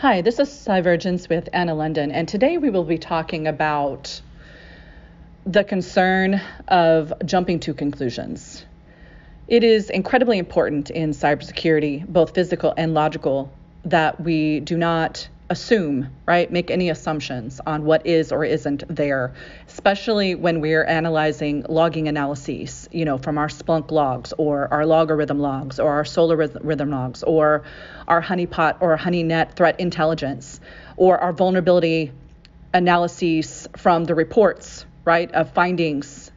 Hi, this is Cyvergance with Anna London, and today we will be talking about the concern of jumping to conclusions. It is incredibly important in cybersecurity, both physical and logical, that we do not assume, right? Make any assumptions on what is or isn't there, especially when we're analyzing logging analyses, you know, from our Splunk logs or our LogRhythm logs or our solar rhythm logs or our honeypot or honeynet threat intelligence or our vulnerability analyses from the reports, right, of findings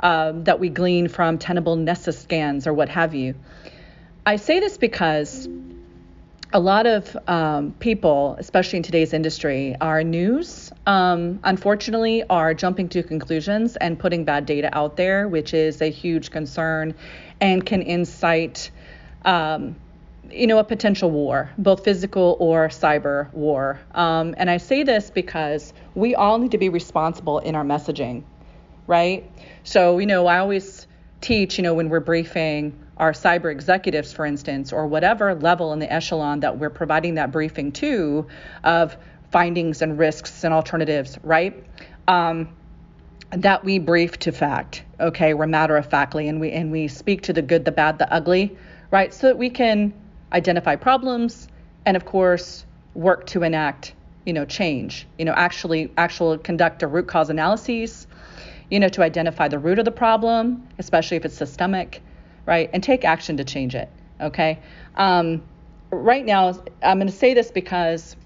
um, that we glean from Tenable Nessus scans or what have you. I say this because a lot of um, people, especially in today's industry, are news, um, unfortunately, are jumping to conclusions and putting bad data out there, which is a huge concern and can incite, um, you know, a potential war, both physical or cyber war. Um, and I say this because we all need to be responsible in our messaging, right? So, you know, I always teach, you know, when we're briefing our cyber executives, for instance, or whatever level in the echelon that we're providing that briefing to of findings and risks and alternatives, right? Um, that we brief to fact, okay? We're matter of factly and we and we speak to the good, the bad, the ugly, right? So that we can identify problems and of course work to enact, you know, change, you know, actually actual conduct a root cause analyses, you know, to identify the root of the problem, especially if it's systemic, right? And take action to change it, okay? Um, right now, I'm going to say this because,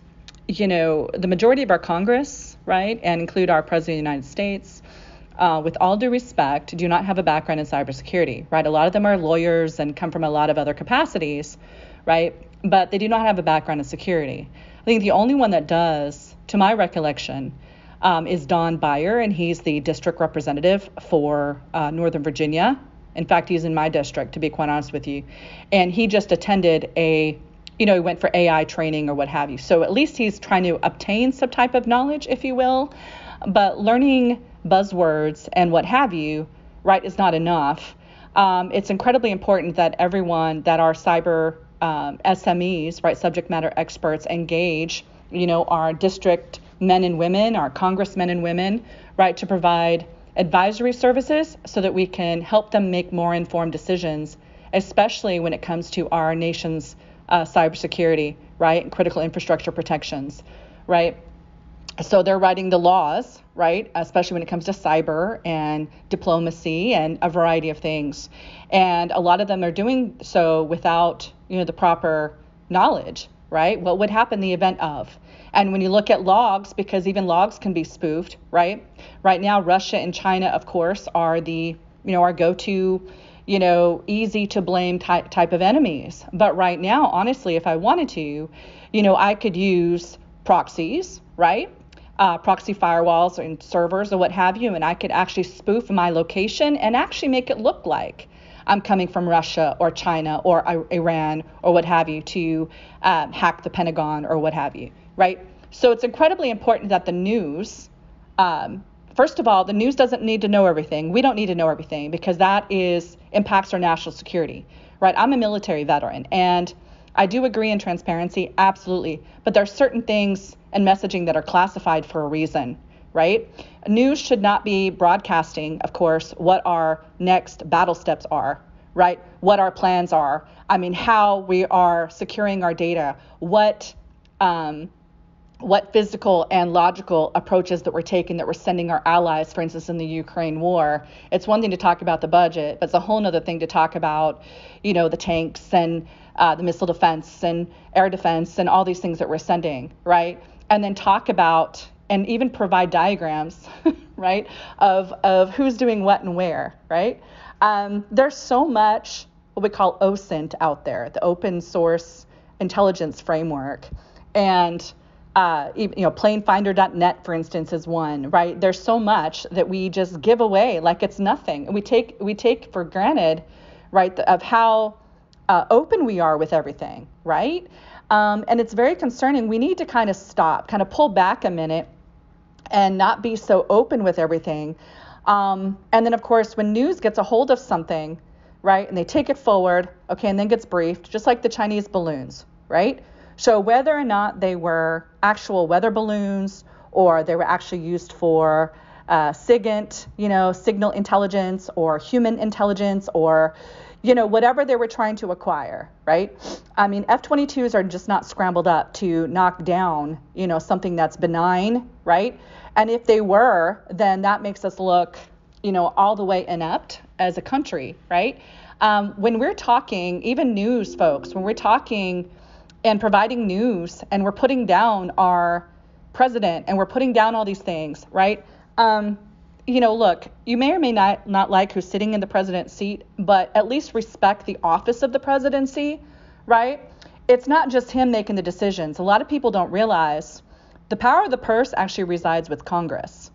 you know, the majority of our Congress, right, and include our President of the United States, uh, with all due respect, do not have a background in cybersecurity, right? A lot of them are lawyers and come from a lot of other capacities, right? But they do not have a background in security. I think the only one that does, to my recollection, um, is Don Beyer, and he's the district representative for uh, Northern Virginia in fact, he's in my district, to be quite honest with you. And he just attended a, you know, he went for AI training or what have you. So at least he's trying to obtain some type of knowledge, if you will. But learning buzzwords and what have you, right, is not enough. Um, it's incredibly important that everyone, that our cyber um, SMEs, right, subject matter experts, engage, you know, our district men and women, our congressmen and women, right, to provide advisory services so that we can help them make more informed decisions, especially when it comes to our nation's uh, cybersecurity, right, and critical infrastructure protections, right. So they're writing the laws, right, especially when it comes to cyber and diplomacy and a variety of things, and a lot of them are doing so without, you know, the proper knowledge, right? What would happen the event of? And when you look at logs, because even logs can be spoofed, right? Right now, Russia and China, of course, are the, you know, our go-to, you know, easy to blame type, type of enemies. But right now, honestly, if I wanted to, you know, I could use proxies, right? Uh, proxy firewalls and servers or what have you, and I could actually spoof my location and actually make it look like I'm coming from Russia or China or Iran or what have you to um, hack the Pentagon or what have you right? So it's incredibly important that the news, um, first of all, the news doesn't need to know everything. We don't need to know everything because that is impacts our national security, right? I'm a military veteran and I do agree in transparency, absolutely. But there are certain things and messaging that are classified for a reason, right? News should not be broadcasting, of course, what our next battle steps are, right? What our plans are. I mean, how we are securing our data, what um, what physical and logical approaches that we're taking that we're sending our allies, for instance, in the Ukraine war. It's one thing to talk about the budget, but it's a whole other thing to talk about, you know, the tanks and uh, the missile defense and air defense and all these things that we're sending, right? And then talk about and even provide diagrams, right, of of who's doing what and where, right? Um, there's so much what we call OSINT out there, the open source intelligence framework, and uh, you know, planefinder.net, for instance, is one, right? There's so much that we just give away like it's nothing. We take we take for granted, right, of how uh, open we are with everything, right? Um, and it's very concerning. We need to kind of stop, kind of pull back a minute, and not be so open with everything. Um, and then, of course, when news gets a hold of something, right, and they take it forward, okay, and then gets briefed, just like the Chinese balloons, right? So whether or not they were actual weather balloons or they were actually used for uh, SIGINT, you know, signal intelligence or human intelligence or, you know, whatever they were trying to acquire, right? I mean, F-22s are just not scrambled up to knock down, you know, something that's benign, right? And if they were, then that makes us look, you know, all the way inept as a country, right? Um, when we're talking, even news folks, when we're talking and providing news and we're putting down our president and we're putting down all these things, right? Um, you know, look, you may or may not not like who's sitting in the president's seat, but at least respect the office of the presidency, right? It's not just him making the decisions. A lot of people don't realize the power of the purse actually resides with Congress.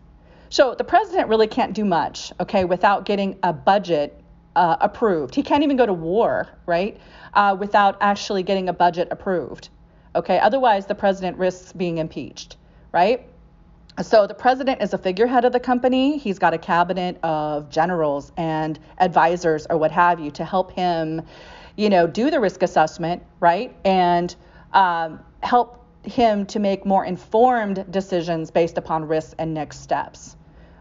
So the president really can't do much, okay, without getting a budget uh, approved. He can't even go to war, right, uh, without actually getting a budget approved. Okay, otherwise the president risks being impeached, right? So the president is a figurehead of the company. He's got a cabinet of generals and advisors or what have you to help him, you know, do the risk assessment, right, and um, help him to make more informed decisions based upon risks and next steps.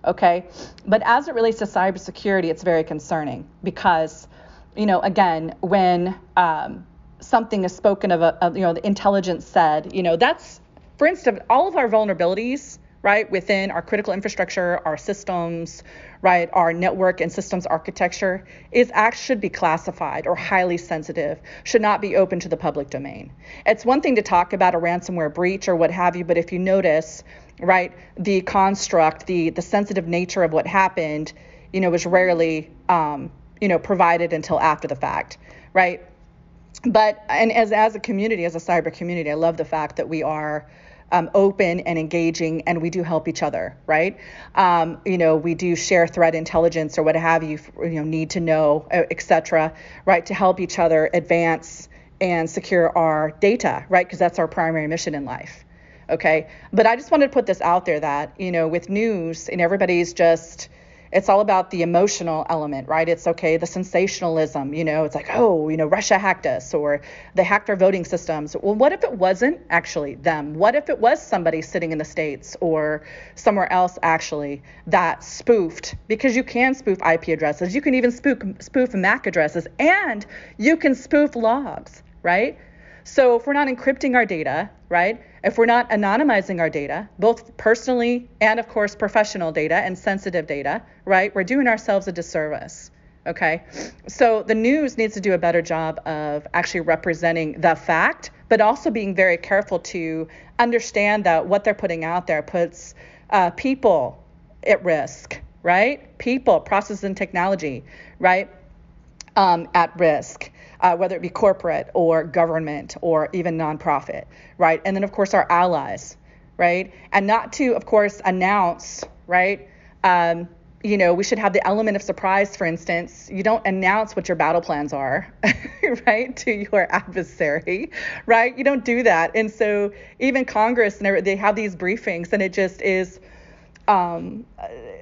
Okay, but as it relates to cybersecurity, it's very concerning because, you know, again, when um, something is spoken of, a, of, you know, the intelligence said, you know, that's, for instance, all of our vulnerabilities right, within our critical infrastructure, our systems, right, our network and systems architecture is act should be classified or highly sensitive, should not be open to the public domain. It's one thing to talk about a ransomware breach or what have you, but if you notice, right, the construct, the the sensitive nature of what happened, you know, was rarely um, you know, provided until after the fact, right? But and as as a community, as a cyber community, I love the fact that we are um, open and engaging, and we do help each other, right? Um, you know, we do share threat intelligence or what have you, you know, need to know, etc., right, to help each other advance and secure our data, right? Because that's our primary mission in life. Okay. But I just wanted to put this out there that, you know, with news and everybody's just, it's all about the emotional element, right? It's okay, the sensationalism, you know, it's like, oh, you know, Russia hacked us or they hacked our voting systems. Well, what if it wasn't actually them? What if it was somebody sitting in the States or somewhere else actually that spoofed? Because you can spoof IP addresses, you can even spoof, spoof MAC addresses, and you can spoof logs, right? So if we're not encrypting our data, right? If we're not anonymizing our data, both personally and of course professional data and sensitive data, right? We're doing ourselves a disservice. Okay. So the news needs to do a better job of actually representing the fact, but also being very careful to understand that what they're putting out there puts uh, people at risk, right? People, process and technology, right? Um, at risk uh, whether it be corporate or government or even nonprofit, right? And then, of course, our allies, right? And not to, of course, announce, right? Um, you know, we should have the element of surprise, for instance. You don't announce what your battle plans are, right, to your adversary, right? You don't do that. And so even Congress, they have these briefings, and it just is um,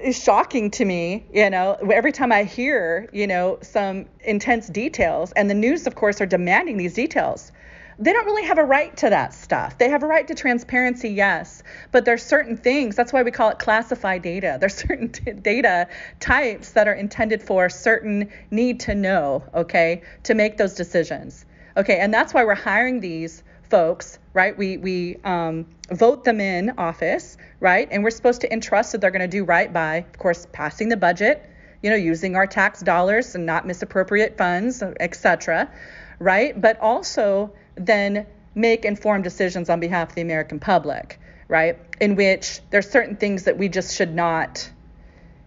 is shocking to me. You know, every time I hear, you know, some intense details, and the news, of course, are demanding these details. They don't really have a right to that stuff. They have a right to transparency, yes, but there's certain things. That's why we call it classified data. There's certain t- data types that are intended for certain need to know, okay, to make those decisions. Okay, and that's why we're hiring these folks, right? We we um, vote them in office, right? And we're supposed to entrust that they're going to do right by, of course, passing the budget, you know, using our tax dollars and not misappropriate funds, etc., right? But also then make informed decisions on behalf of the American public, right? In which there's certain things that we just should not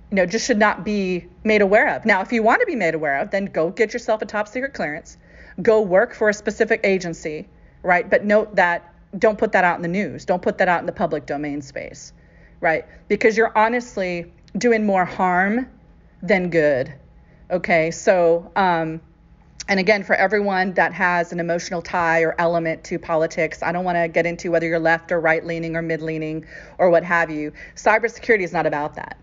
you know, just should not be made aware of. Now, if you want to be made aware of, then go get yourself a top secret clearance. Go work for a specific agency, right? But note that don't put that out in the news. Don't put that out in the public domain space, right? Because you're honestly doing more harm than good. Okay, so, um, and again, for everyone that has an emotional tie or element to politics, I don't want to get into whether you're left or right leaning or mid leaning or what have you. Cybersecurity is not about that.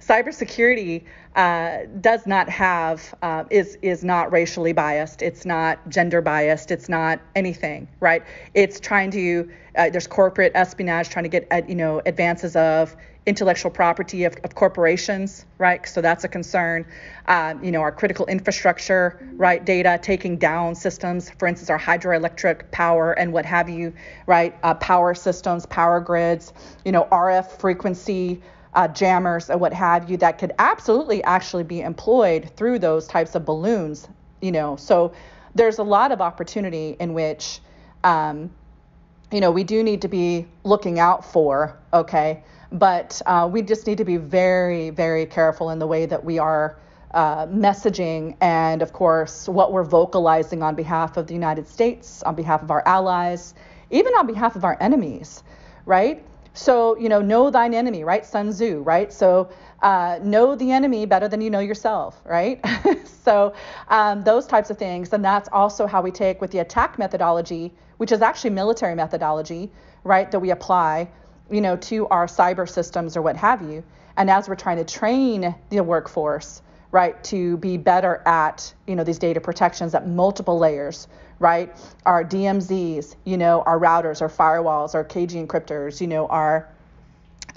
cybersecurity uh, does not have uh, is is not racially biased. It's not gender biased. It's not anything, right? It's trying to uh, there's corporate espionage trying to get at, you know advances of intellectual property of, of corporations, right? So that's a concern. Um, you know, our critical infrastructure, right? Data taking down systems, for instance, our hydroelectric power and what have you, right? Uh, power systems, power grids, you know, RF frequency. Uh, jammers and what have you that could absolutely actually be employed through those types of balloons you know so there's a lot of opportunity in which um, you know we do need to be looking out for okay but uh, we just need to be very, very careful in the way that we are uh, messaging and, of course, what we're vocalizing on behalf of the United States, on behalf of our allies, even on behalf of our enemies, right? So, you know, know thine enemy, right? Sun Tzu, right? So, uh, know the enemy better than you know yourself, right? so, um, those types of things. And that's also how we take with the attack methodology, which is actually military methodology, right, that we apply you know, to our cyber systems or what have you. And as we're trying to train the workforce, right, to be better at, you know, these data protections at multiple layers, right? Our DMZs, you know, our routers, our firewalls, our KG encryptors, you know, our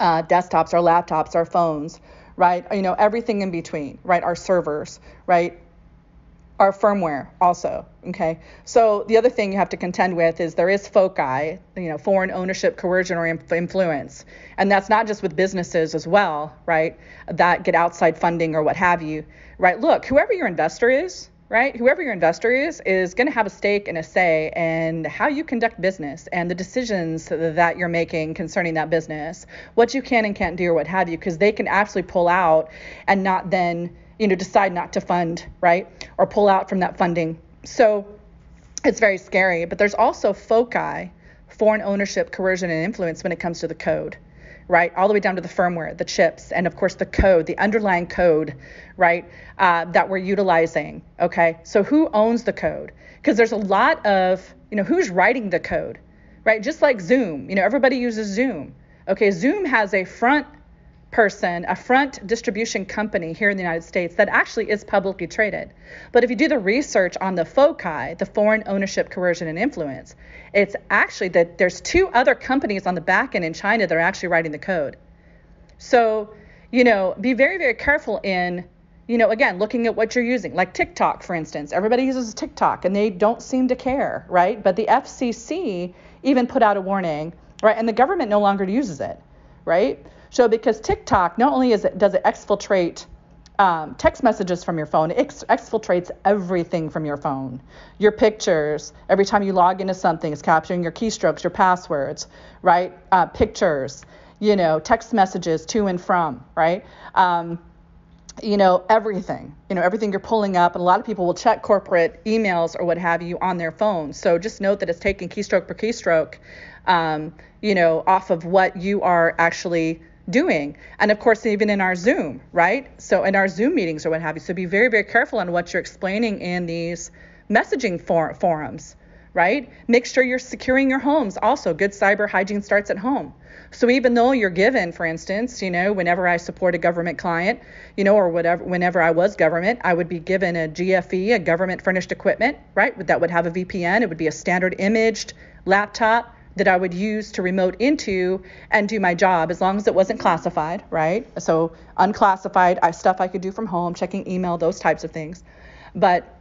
uh, desktops, our laptops, our phones, right? You know, everything in between, right? Our servers, right? Our firmware also. Okay. So the other thing you have to contend with is there is FOCI, you know, foreign ownership, coercion, or influence. And that's not just with businesses as well, right? That get outside funding or what have you, right? Look, whoever your investor is, right? Whoever your investor is, is going to have a stake and a say in how you conduct business and the decisions that you're making concerning that business, what you can and can't do or what have you, because they can actually pull out and not then you know, decide not to fund, right? Or pull out from that funding. So it's very scary. But there's also FOCI, foreign ownership, coercion, and influence when it comes to the code, right? All the way down to the firmware, the chips, and of course the code, the underlying code, right? Uh, that we're utilizing. Okay. So who owns the code? Because there's a lot of, you know, who's writing the code, right? Just like Zoom, you know, everybody uses Zoom. Okay. Zoom has a front person, a front distribution company here in the United States that actually is publicly traded. But if you do the research on the FOCI, the foreign ownership, coercion, and influence, it's actually that there's two other companies on the back end in China that are actually writing the code. So, you know, be very, very careful in, you know, again, looking at what you're using. Like TikTok, for instance. Everybody uses TikTok and they don't seem to care, right? But the FCC even put out a warning, right? And the government no longer uses it, right? So because TikTok not only is it does it exfiltrate um, text messages from your phone, it ex- exfiltrates everything from your phone. Your pictures, every time you log into something, it's capturing your keystrokes, your passwords, right? Uh, pictures, you know, text messages to and from, right? Um, you know, everything, you know, everything you're pulling up. And a lot of people will check corporate emails or what have you on their phones. So just note that it's taking keystroke per keystroke, um, you know, off of what you are actually doing. And of course, even in our Zoom, right? So in our Zoom meetings or what have you. So be very, very careful on what you're explaining in these messaging for- forums, right? Make sure you're securing your homes. Also, good cyber hygiene starts at home. So even though you're given, for instance, you know, whenever I support a government client, you know, or whatever, whenever I was government, I would be given a GFE, a government furnished equipment, right? That would have a VPN. It would be a standard imaged laptop that I would use to remote into and do my job as long as it wasn't classified, right? So unclassified stuff I could do from home, checking email, those types of things. But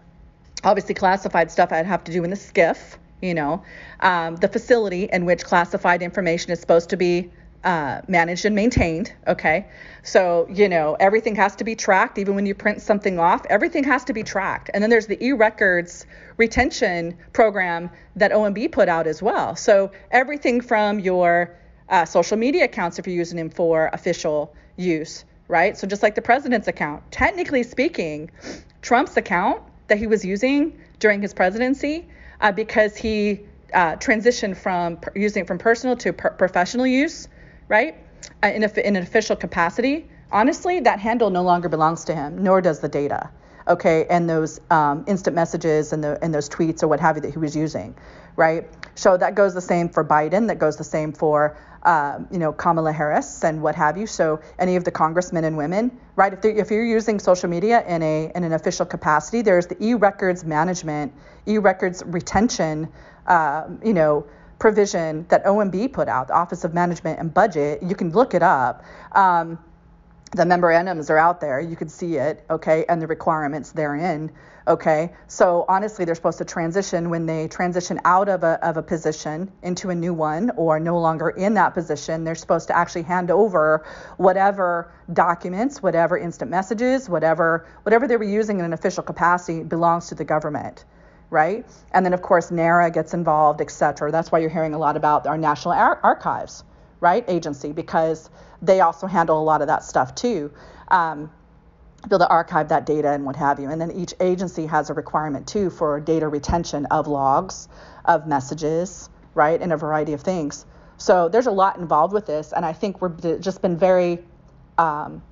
obviously classified stuff I'd have to do in the SCIF, you know, um, the facility in which classified information is supposed to be uh, managed and maintained. Okay. So, you know, everything has to be tracked. Even when you print something off, everything has to be tracked. And then there's the e records retention program that OMB put out as well. So, everything from your uh, social media accounts, if you're using them for official use, right? So, just like the president's account, technically speaking, Trump's account that he was using during his presidency, uh, because he uh, transitioned from using it from personal to per- professional use right? Uh, in, a, in an official capacity, honestly, that handle no longer belongs to him, nor does the data. okay, and those um, instant messages and, the, and those tweets or what have you that he was using, right? So that goes the same for Biden, that goes the same for um, you know, Kamala Harris and what have you. So any of the congressmen and women, right? If, if you're using social media in a in an official capacity, there's the e-records management, e-records retention, uh, you know, provision that OMB put out, the Office of Management and Budget. You can look it up. Um, the memorandums are out there. You can see it, okay, and the requirements therein, okay. So honestly, they're supposed to transition when they transition out of a of a position into a new one, or no longer in that position. They're supposed to actually hand over whatever documents, whatever instant messages, whatever whatever they were using in an official capacity belongs to the government right? And then of course NARA gets involved, et cetera. That's why you're hearing a lot about our National Ar- Archives, right, agency, because they also handle a lot of that stuff too. Um, be able to archive that data and what have you. And then each agency has a requirement too for data retention of logs, of messages, right, and a variety of things. So there's a lot involved with this, and I think we've just been very um,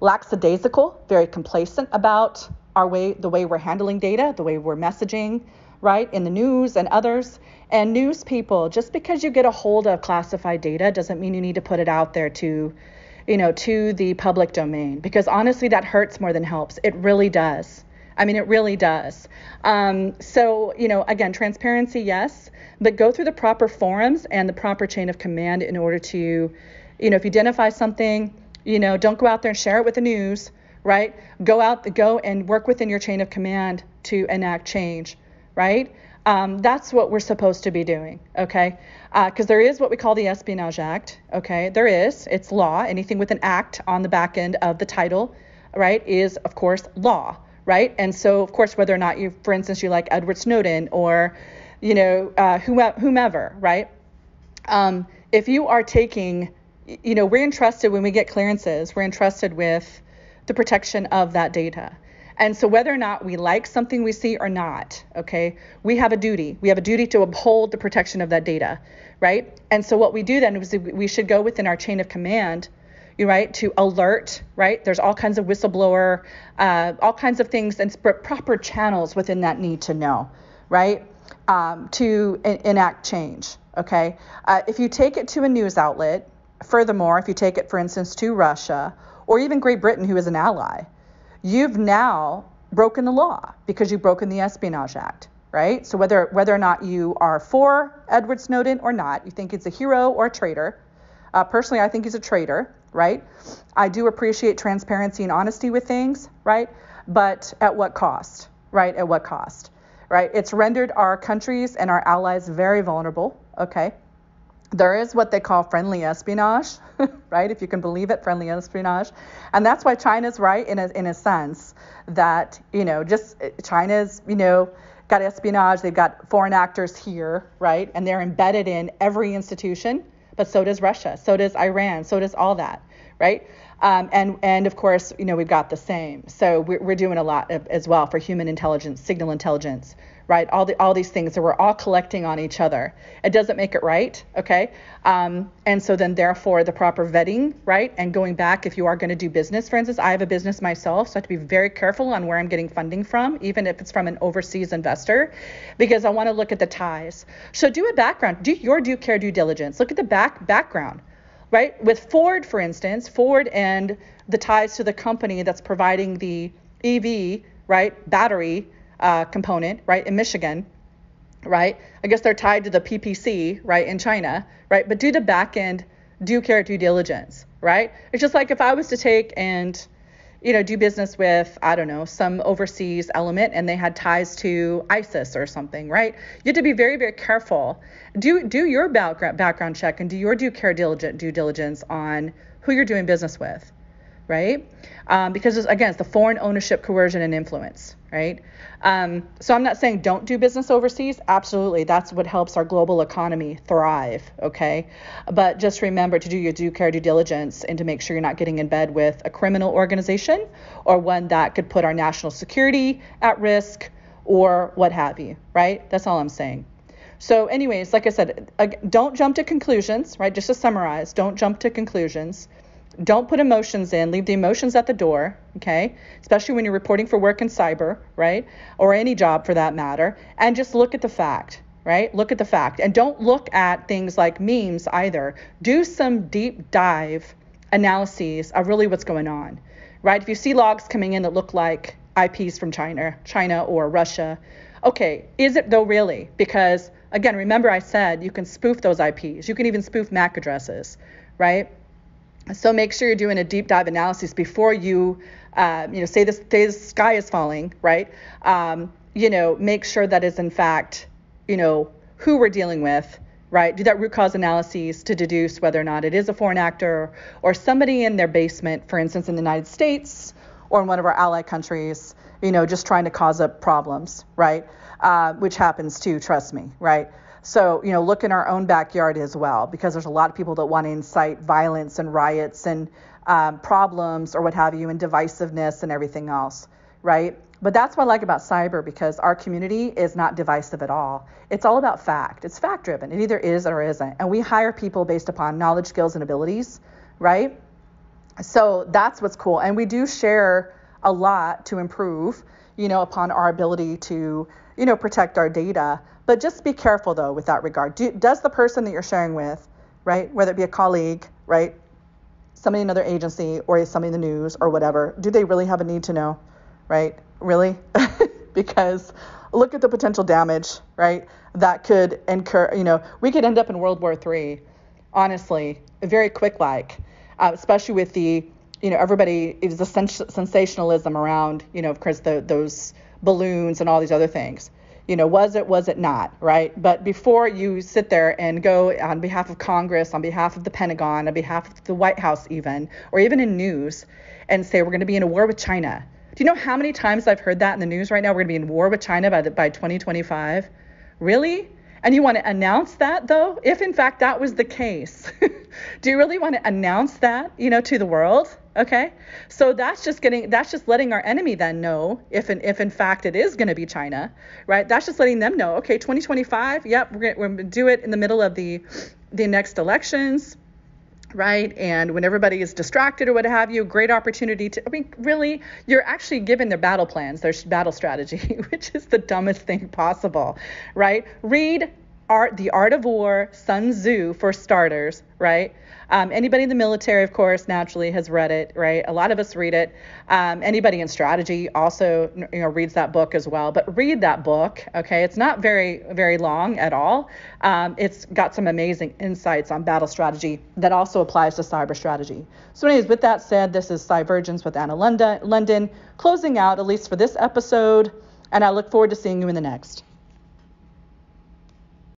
lackadaisical, very complacent about our way, the way we're handling data, the way we're messaging, right, in the news and others. And news people, just because you get a hold of classified data doesn't mean you need to put it out there to, you know, to the public domain. Because honestly, that hurts more than helps. It really does. I mean, it really does. Um, so, you know, again, transparency, yes, but go through the proper forums and the proper chain of command in order to, you know, if you identify something, you know, don't go out there and share it with the news, right? Go out, go and work within your chain of command to enact change, right? Um, that's what we're supposed to be doing, okay? Because uh, there is what we call the Espionage Act, okay? There is, it's law. Anything with an act on the back end of the title, right, is of course law, right? And so, of course, whether or not you, for instance, you like Edward Snowden or, you know, uh, whomever, right? Um, if you are taking, you know, we're entrusted when we get clearances, we're entrusted with the protection of that data. And so, whether or not we like something we see or not, okay, we have a duty. We have a duty to uphold the protection of that data, right? And so, what we do then is we should go within our chain of command, you right, to alert, right? There's all kinds of whistleblower, uh, all kinds of things, and proper channels within that need to know, right, um, to en- enact change, okay? Uh, if you take it to a news outlet, furthermore, if you take it, for instance, to Russia or even Great Britain, who is an ally, you've now broken the law because you've broken the Espionage Act, right? So whether whether or not you are for Edward Snowden or not, you think he's a hero or a traitor. Uh, personally, I think he's a traitor, right? I do appreciate transparency and honesty with things, right? But at what cost, right? At what cost, right? It's rendered our countries and our allies very vulnerable, okay? There is what they call friendly espionage, right? If you can believe it, friendly espionage. And that's why China's right in a, in a sense that, you know, just China's, you know, got espionage, they've got foreign actors here, right? And they're embedded in every institution, but so does Russia, so does Iran, so does all that, right? Um, and and of course, you know, we've got the same. So we're, we're doing a lot as well for human intelligence, signal intelligence, right? All the all these things that we're all collecting on each other. It doesn't make it right, okay? Um, and so then therefore the proper vetting, right? And going back, if you are going to do business, for instance, I have a business myself, so I have to be very careful on where I'm getting funding from, even if it's from an overseas investor, because I want to look at the ties. So do a background, do your due care due diligence. Look at the back background right? With Ford, for instance, Ford and the ties to the company that's providing the EV, right, battery uh, component, right, in Michigan, right? I guess they're tied to the PPC, right, in China, right? But do the back end due care due diligence, right? It's just like if I was to take and you know, do business with, I don't know, some overseas element and they had ties to ISIS or something, right? You have to be very, very careful. Do do your background background check and do your due care diligent due diligence on who you're doing business with, right? Um, because again, it's the foreign ownership, coercion, and influence, right? Um, so I'm not saying don't do business overseas. Absolutely, that's what helps our global economy thrive. Okay, but just remember to do your due care due diligence and to make sure you're not getting in bed with a criminal organization or one that could put our national security at risk or what have you. Right? That's all I'm saying. So, anyways, like I said, don't jump to conclusions. Right? Just to summarize, don't jump to conclusions Don't put emotions in. Leave the emotions at the door, okay? Especially when you're reporting for work in cyber, right? Or any job for that matter. And just look at the fact, right? Look at the fact. And don't look at things like memes either. Do some deep dive analyses of really what's going on, right? If you see logs coming in that look like IPs from China, China or Russia, okay, is it though really? Because again, remember I said you can spoof those IPs. You can even spoof MAC addresses, right? So make sure you're doing a deep dive analysis before you, uh, you know, say this, say the sky is falling, right? Um, you know, make sure that is in fact, you know, who we're dealing with, right? Do that root cause analysis to deduce whether or not it is a foreign actor or somebody in their basement, for instance, in the United States or in one of our ally countries, you know, just trying to cause up problems, right? Uh, which happens too, trust me, right? So, you know, look in our own backyard as well, because there's a lot of people that want to incite violence and riots and um, problems or what have you, and divisiveness and everything else, right? But that's what I like about cyber because our community is not divisive at all. It's all about fact. It's fact driven. It either is or isn't. And we hire people based upon knowledge, skills, and abilities, right? So that's what's cool. And we do share a lot to improve, you know, upon our ability to, you know, protect our data. But just be careful though with that regard. Do, does the person that you're sharing with, right, whether it be a colleague, right, somebody in another agency or somebody in the news or whatever, do they really have a need to know, right? Really? because look at the potential damage, right? That could incur, you know, we could end up in World War III, honestly, very quick like, uh, especially with the you know, everybody is the sens- sensationalism around, you know, of course, the, those balloons and all these other things. You know, was it, was it not, right? But before you sit there and go on behalf of Congress, on behalf of the Pentagon, on behalf of the White House, even, or even in news, and say we're going to be in a war with China. Do you know how many times I've heard that in the news right now? We're going to be in war with China by the, by 2025. Really? And you want to announce that though? If in fact that was the case, do you really want to announce that, you know, to the world? Okay. So that's just getting that's just letting our enemy then know if in, if in fact it is going to be China, right? That's just letting them know, okay, 2025, yep, we're going to do it in the middle of the the next elections right? And when everybody is distracted or what have you, great opportunity to, I mean, really, you're actually given their battle plans, their battle strategy, which is the dumbest thing possible, right? Read Art, The Art of War, Sun Tzu for starters, right? Um, anybody in the military, of course, naturally has read it, right? A lot of us read it. Um, anybody in strategy also, you know, reads that book as well. But read that book, okay? It's not very, very long at all. Um, it's got some amazing insights on battle strategy that also applies to cyber strategy. So, anyways, with that said, this is Cyvergance with Anna London closing out, at least for this episode, and I look forward to seeing you in the next.